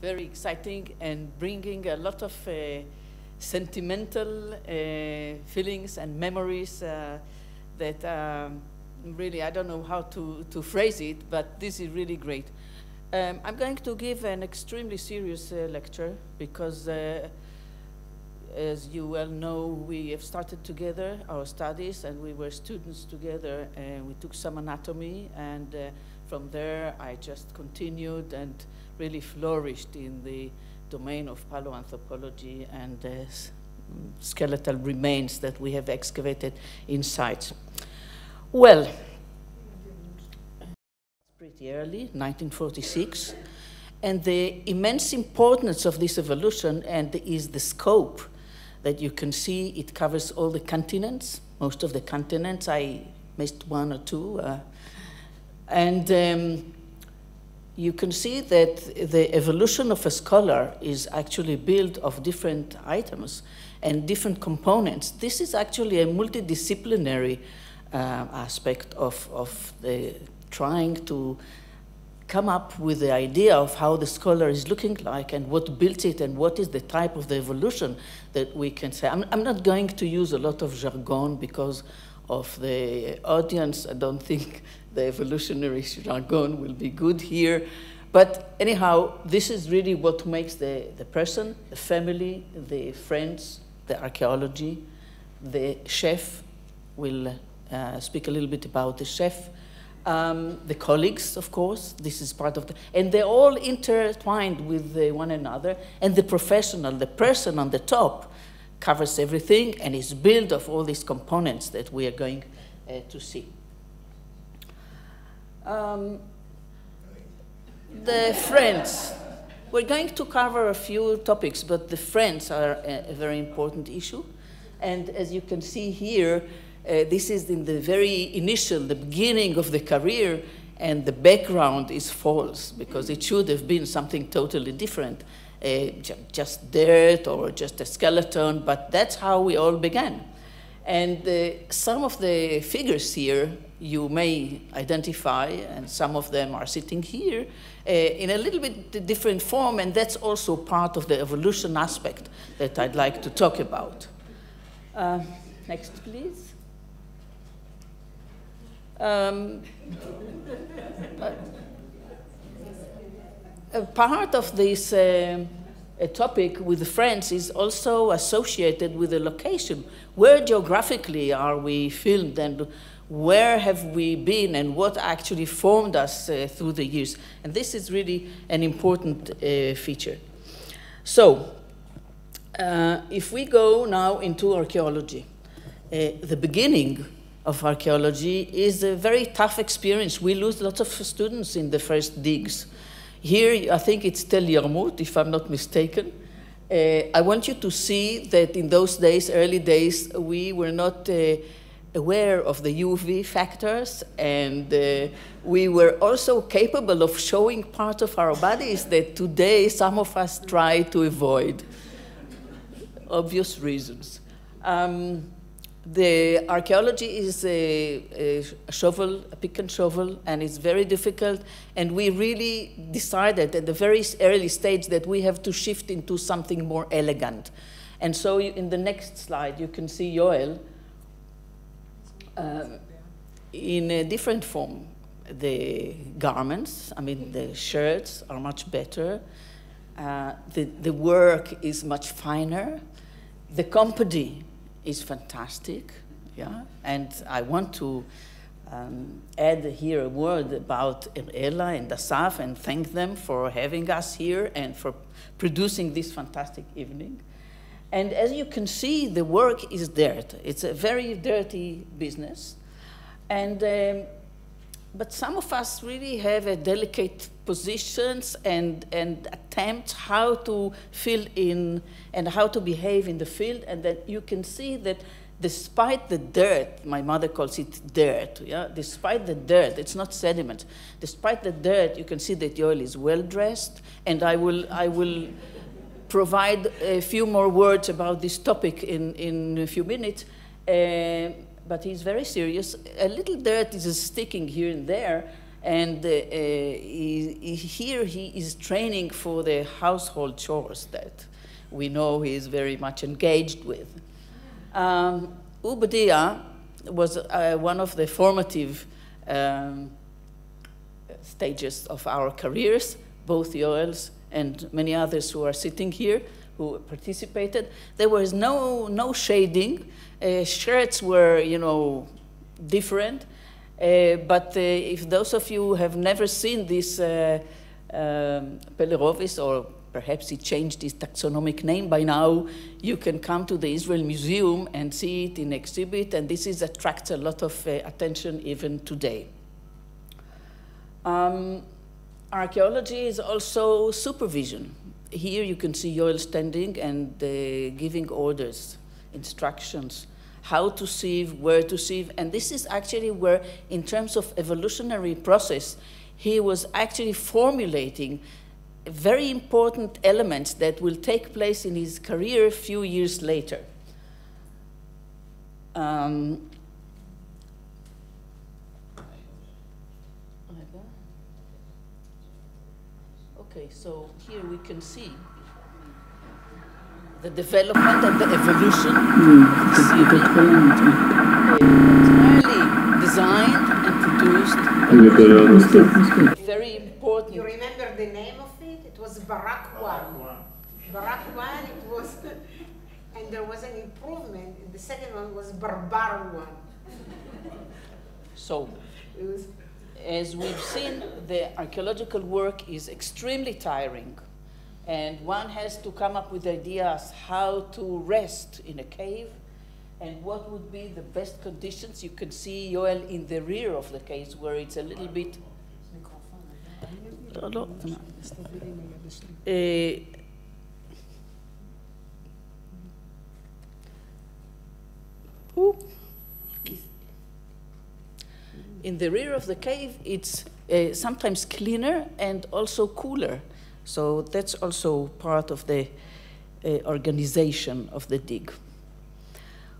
very exciting and bringing a lot of uh, sentimental uh, feelings and memories uh, that um, really, I don't know how to, to phrase it, but this is really great. Um, I'm going to give an extremely serious uh, lecture because uh, as you well know, we have started together our studies and we were students together and we took some anatomy and uh, from there I just continued and really flourished in the domain of paleoanthropology and uh, skeletal remains that we have excavated in sites. Well, pretty early, 1946, and the immense importance of this evolution and is the scope that you can see. It covers all the continents, most of the continents. I missed one or two. Uh, and um, you can see that the evolution of a scholar is actually built of different items and different components. This is actually a multidisciplinary uh, aspect of, of the trying to come up with the idea of how the scholar is looking like and what built it and what is the type of the evolution that we can say. I'm, I'm not going to use a lot of jargon because of the audience. I don't think the evolutionary jargon will be good here. But anyhow, this is really what makes the, the person, the family, the friends, the archaeology. The chef will uh, speak a little bit about the chef um, the colleagues, of course, this is part of the, and they're all intertwined with one another. And the professional, the person on the top, covers everything and is built of all these components that we are going uh, to see. Um, the friends. We're going to cover a few topics, but the friends are a, a very important issue. And as you can see here, uh, this is in the very initial, the beginning of the career, and the background is false because it should have been something totally different, uh, just dirt or just a skeleton, but that's how we all began. And uh, some of the figures here you may identify, and some of them are sitting here, uh, in a little bit different form, and that's also part of the evolution aspect that I'd like to talk about. Uh, next, please. Um, a part of this uh, topic with friends is also associated with the location. Where geographically are we filmed and where have we been and what actually formed us uh, through the years? And this is really an important uh, feature. So, uh, if we go now into archaeology, uh, the beginning of archaeology is a very tough experience. We lose lots of students in the first digs. Here, I think it's Tel Yarmut, if I'm not mistaken. Uh, I want you to see that in those days, early days, we were not uh, aware of the UV factors, and uh, we were also capable of showing parts of our bodies that today some of us try to avoid. Obvious reasons. Um, the archaeology is a, a, shovel, a pick and shovel, and it's very difficult. And we really decided at the very early stage that we have to shift into something more elegant. And so in the next slide, you can see Yoel uh, in a different form. The garments, I mean, the shirts are much better. Uh, the, the work is much finer. The company is fantastic, yeah. And I want to um, add here a word about Ella and Assaf and thank them for having us here and for producing this fantastic evening. And as you can see, the work is dirt. It's a very dirty business. And, um, but some of us really have a delicate positions and, and attempt how to fill in and how to behave in the field, and then you can see that despite the dirt, my mother calls it dirt, yeah? despite the dirt, it's not sediment, despite the dirt, you can see that Yoel is well dressed, and I will, I will provide a few more words about this topic in, in a few minutes. Uh, but he's very serious. A little dirt is sticking here and there, And uh, he, he, here he is training for the household chores that we know he is very much engaged with. Um, was uh, one of the formative um, stages of our careers, both Yoel's and many others who are sitting here who participated. There was no, no shading. Uh, shirts were, you know, different. Uh, but uh, if those of you have never seen this uh, um, Pelorovis, or perhaps he changed his taxonomic name by now, you can come to the Israel Museum and see it in exhibit, and this is attracts a lot of uh, attention even today. Um, archaeology is also supervision. Here you can see Yoel standing and uh, giving orders, instructions, how to sieve, where to sieve, and this is actually where, in terms of evolutionary process, he was actually formulating very important elements that will take place in his career a few years later. Um, okay, so here we can see the development and the evolution. entirely designed and produced. Very important. You remember the name of it? It was Barak One. Barak One, it was, and there was an improvement. The second one was Barbar One. So, as we've seen, the archaeological work is extremely tiring. And one has to come up with ideas how to rest in a cave and what would be the best conditions. You can see Joel in the rear of the cave where it's a little bit... Uh, in the rear of the cave, it's uh, sometimes cleaner and also cooler. So that's also part of the uh, organization of the dig.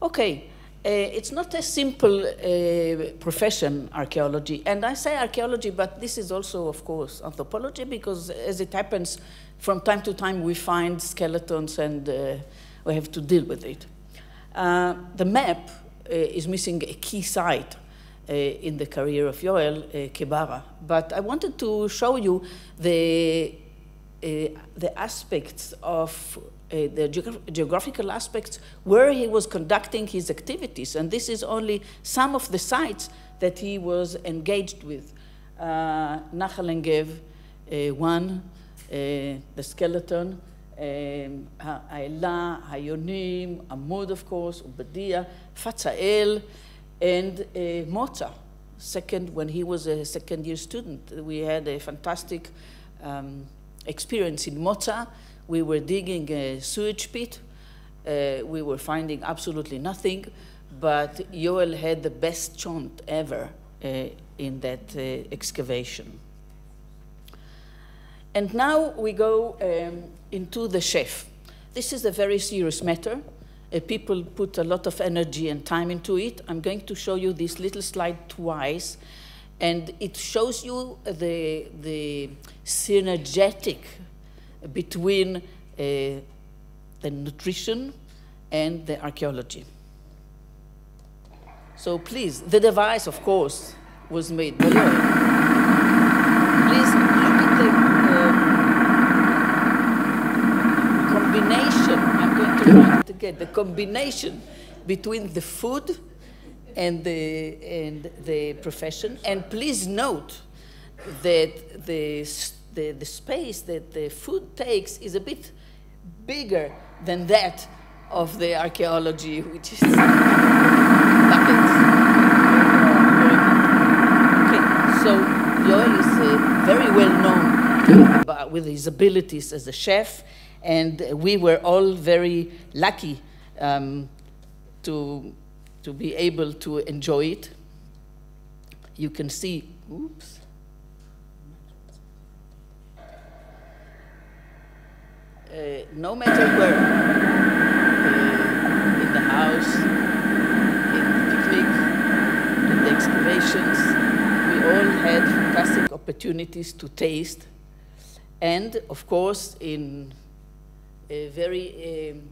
Okay, uh, it's not a simple uh, profession, archaeology. And I say archaeology, but this is also, of course, anthropology, because as it happens, from time to time we find skeletons and uh, we have to deal with it. Uh, the map uh, is missing a key site uh, in the career of Yoel, Kebara. But I wanted to show you the, the aspects of uh, the geog geographical aspects where he was conducting his activities. And this is only some of the sites that he was engaged with. Uh, Nachal Ein Gev, uh, one, uh, the skeleton, um, Ha'ela, Hayonim, Amud, of course, Ubeidiya, Fatzael, and uh, Moza. Second, when he was a second year student, we had a fantastic um, experience in Moza. We were digging a sewage pit. Uh, we were finding absolutely nothing, but Yoel had the best chant ever uh, in that uh, excavation. And now we go um, into the chef. This is a very serious matter. Uh, people put a lot of energy and time into it. I'm going to show you this little slide twice, and it shows you the, the synergetic between uh, the nutrition and the archaeology. So please, the device, of course, was made Yoel. Please look at the uh, combination. I'm going to write it again. The combination between the food and the and the profession. And please note that the the, the space that the food takes is a bit bigger than that of the archaeology, which is buckets. Okay, so Yoel is uh, very well known about, with his abilities as a chef, and we were all very lucky um, to, to be able to enjoy it. You can see, oops. Uh, no matter where, uh, in the house, in the picnic, in the excavations, we all had fantastic opportunities to taste, and of course, in a very um,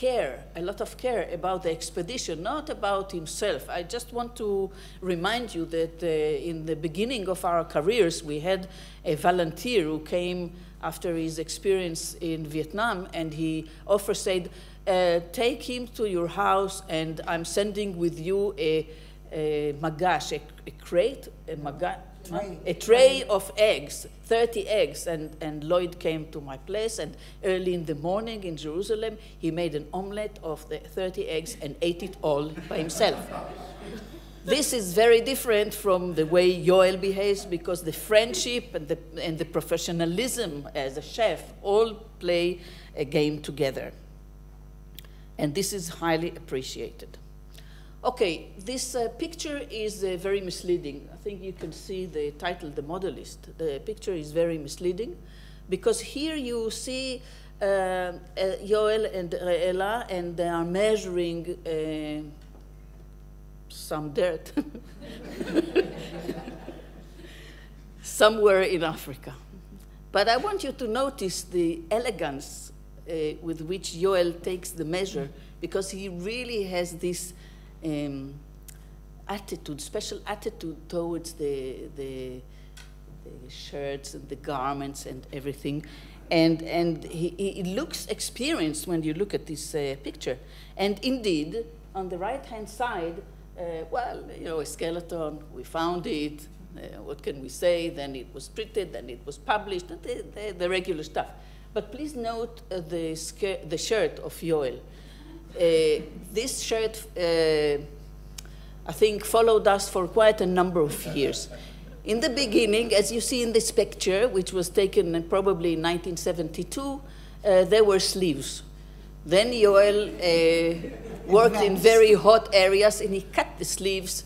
care, a lot of care about the expedition, not about himself. I just want to remind you that uh, in the beginning of our careers, we had a volunteer who came after his experience in Vietnam, and he offered, said, uh, take him to your house, and I'm sending with you a, a magash, a, a crate, a magash, A tray of eggs, 30 eggs. And, and Lloyd came to my place, and early in the morning in Jerusalem, he made an omelette of the 30 eggs and ate it all by himself. this is very different from the way Yoel behaves because the friendship and the, and the professionalism as a chef all play a game together. And this is highly appreciated. Okay, this uh, picture is uh, very misleading. I think you can see the title, The Modelist. The picture is very misleading because here you see uh, uh Yoel and Ella and they are measuring uh, some dirt somewhere in Africa. But I want you to notice the elegance uh, with which Yoel takes the measure because he really has this um, attitude, special attitude towards the, the, the, shirts and the garments and everything. And, and he, he looks experienced when you look at this uh, picture. And indeed, on the right-hand side, uh, well, you know, a skeleton, we found it, uh, what can we say? Then it was printed, then it was published, the, the, the regular stuff. But please note uh, the, the shirt of Yoel. Uh, this shirt, uh, I think, followed us for quite a number of years. In the beginning, as you see in this picture, which was taken probably in 1972, uh, there were sleeves. Then Yoel uh, worked in very hot areas and he cut the sleeves.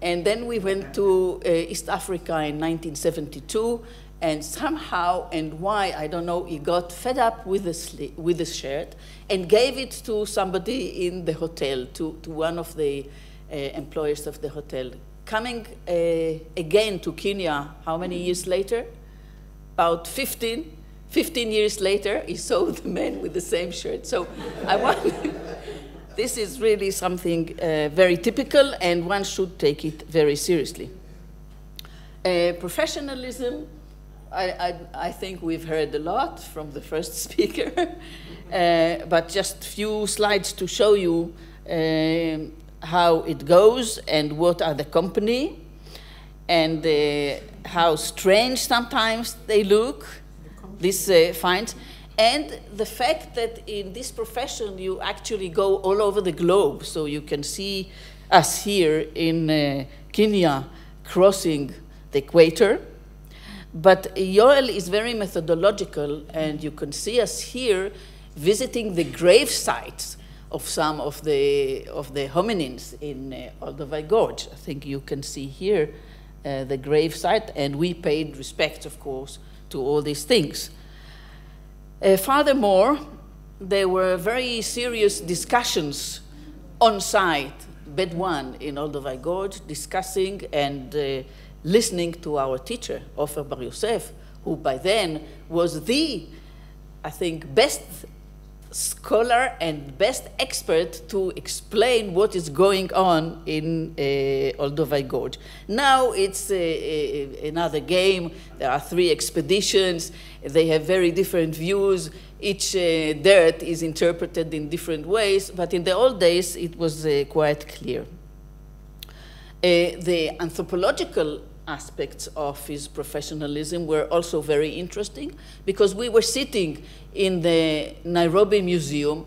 And then we went to uh, East Africa in 1972 and somehow and why I don't know he got fed up with the with the shirt and gave it to somebody in the hotel to, to one of the uh, employers of the hotel. Coming uh, again to Kenya how many years later? About 15 15 years later he saw the man with the same shirt. So I want this is really something uh, very typical and one should take it very seriously. Uh, professionalism I, I, think we've heard a lot from the first speaker, uh, but just few slides to show you uh, how it goes and what are the company and uh, how strange sometimes they look, these uh, finds, and the fact that in this profession you actually go all over the globe, so you can see us here in uh, Kenya crossing the equator, but Yoel is very methodological, and you can see us here visiting the grave sites of some of the, of the hominins in uh, Olduvai Gorge. I think you can see here uh, the grave site, and we paid respect, of course, to all these things. Uh, furthermore, there were very serious discussions on site, bed one in Olduvai Gorge, discussing and uh, listening to our teacher, Ofer Bar Yosef, who by then was the, I think, best scholar and best expert to explain what is going on in uh, Olduvai Gorge. Now it's uh, another game. There are three expeditions. They have very different views. Each uh, dirt is interpreted in different ways, but in the old days it was uh, quite clear. Uh, the anthropological aspects of his professionalism were also very interesting because we were sitting in the Nairobi Museum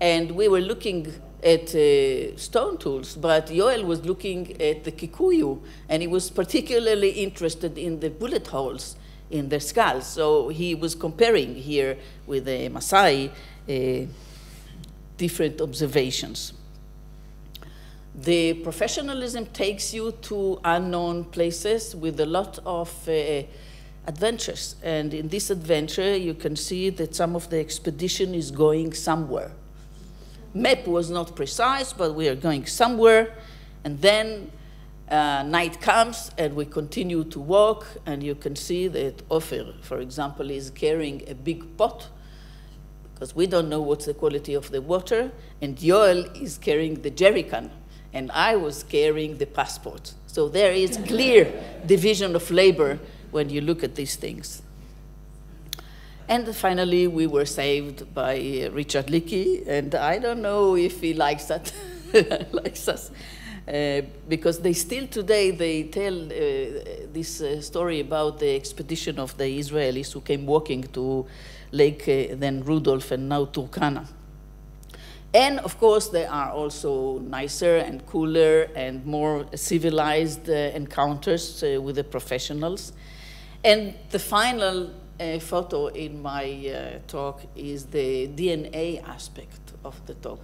and we were looking at uh, stone tools, but Yoel was looking at the Kikuyu and he was particularly interested in the bullet holes in their skulls. So he was comparing here with the Maasai uh, different observations. The professionalism takes you to unknown places with a lot of uh, adventures. And in this adventure, you can see that some of the expedition is going somewhere. Map was not precise, but we are going somewhere. And then Uh, night comes and we continue to walk, and you can see that Ofer, for example, is carrying a big pot because we don't know what's the quality of the water, and Yoel is carrying the jerrycan, and I was carrying the passport. So there is clear division of labor when you look at these things. And finally, we were saved by uh, Richard Leakey, and I don't know if he likes that, likes us, uh, because they still today they tell uh, this uh, story about the expedition of the Israelis who came walking to Lake uh, then Rudolf and now Turkana. And of course, there are also nicer and cooler and more civilized uh, encounters with the professionals. And the final uh, photo in my uh, talk is the DNA aspect of the talk.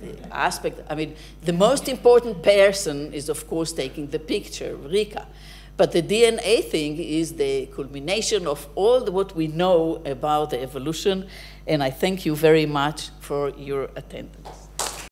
The aspect, I mean, the most important person is, of course, taking the picture, Rika. But the DNA thing is the culmination of all the, what we know about the evolution, and I thank you very much for your attendance.